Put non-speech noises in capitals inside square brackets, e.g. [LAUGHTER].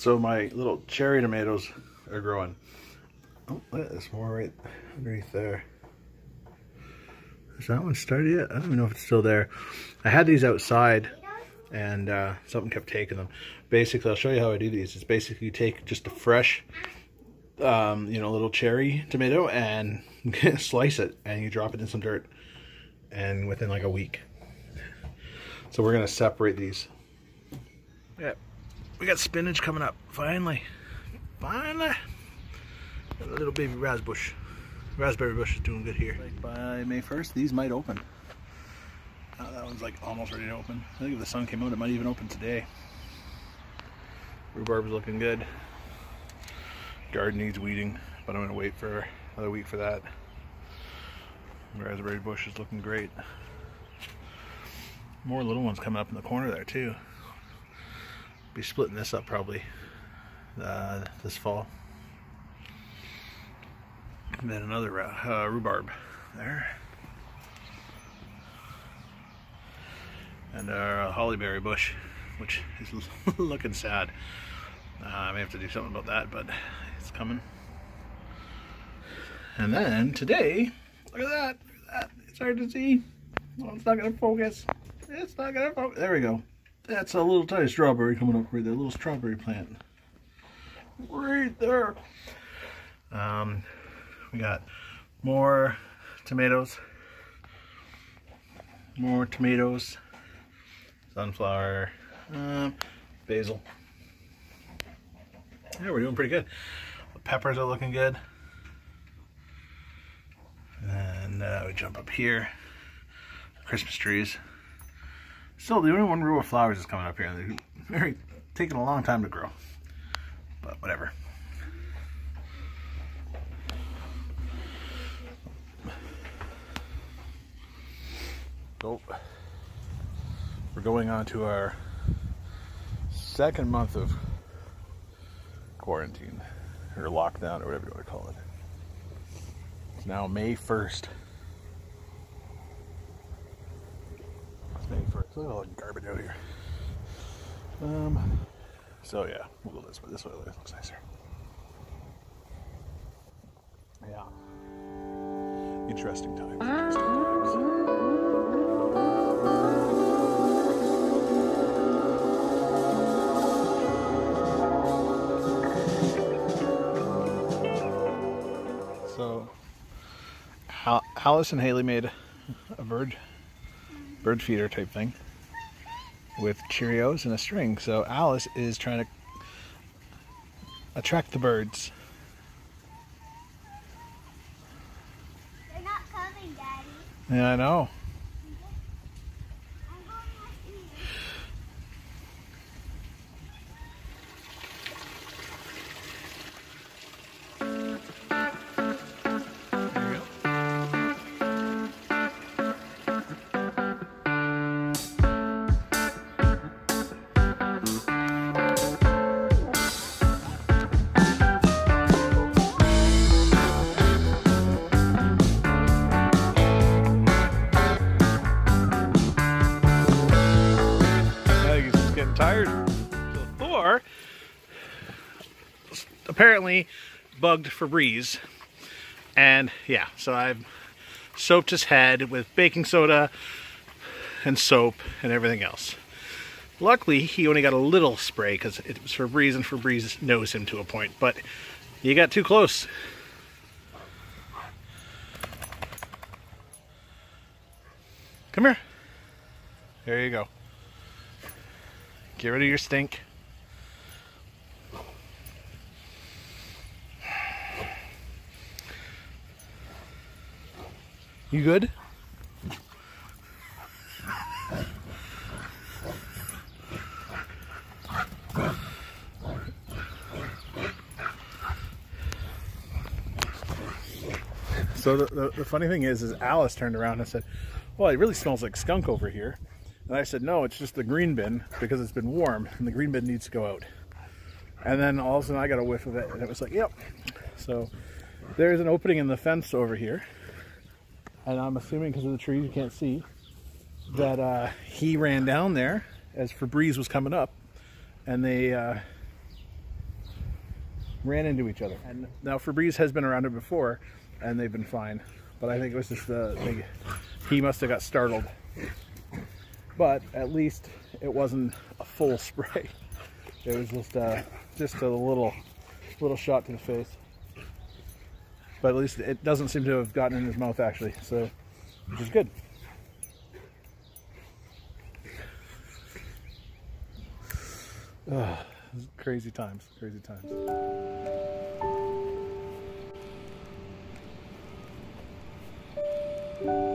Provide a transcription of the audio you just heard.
So my little cherry tomatoes are growing. Oh, there's more right underneath there. Is that one started yet? I don't even know if it's still there. I had these outside and uh, something kept taking them. Basically, I'll show you how I do these. It's basically you take just a fresh, um, you know, little cherry tomato and [LAUGHS] slice it and you drop it in some dirt and within like a week. So we're going to separate these. Yeah, we got spinach coming up. Finally. Finally. Got a little baby raspberry bush. Raspberry bush is doing good here. Like by May 1st, these might open. Uh, that one's like almost ready to open. I think if the sun came out, it might even open today. Rhubarb's looking good. Garden needs weeding, but I'm gonna wait for another week for that. Raspberry bush is looking great. More little ones coming up in the corner there too. Be splitting this up probably uh, this fall. And then another uh, rhubarb there. And our uh, hollyberry bush, which is [LAUGHS] looking sad. Uh, I may have to do something about that, but it's coming. And then today, look at that, look at that. It's hard to see. Oh, it's not gonna focus. It's not gonna focus. There we go. That's a little tiny strawberry coming up right there, little strawberry plant. Right there. Um, we got more tomatoes, more tomatoes, sunflower, um, basil. Yeah, we're doing pretty good. The peppers are looking good. And uh, we jump up here. Christmas trees. Still, the only one row of flowers is coming up here. And they're very, taking a long time to grow. But whatever. So, we're going on to our second month of quarantine or lockdown or whatever you want to call it. It's now May 1st. It's May 1st. Look at all the garbage out here. Um, so yeah, we'll go this way. This way looks nicer. Yeah. Interesting times. Interesting times. Alice and Haley made a bird bird feeder type thing with Cheerios and a string. So Alice is trying to attract the birds. They're not coming, Daddy. Yeah, I know. Apparently bugged Febreze. And yeah, so I've soaped his head with baking soda and soap and everything else. Luckily, he only got a little spray because it was Febreze and Febreze knows him to a point, but you got too close. Come here. There you go. Get rid of your stink. You good? So the, the, the funny thing is, is Alice turned around and said, well, it really smells like skunk over here. And I said, no, it's just the green bin because it's been warm and the green bin needs to go out. And then all of a sudden I got a whiff of it and it was like, yep. So there's an opening in the fence over here. And I'm assuming because of the trees you can't see that uh, he ran down there as Febreze was coming up and they uh, ran into each other. And now Febreze has been around it before, and they've been fine. But I think it was just the thing. He must have got startled. But at least it wasn't a full [LAUGHS] spray. It was just a, just a little little shot to the face. But at least it doesn't seem to have gotten in his mouth actually, so which is good. Crazy times, crazy times. Thank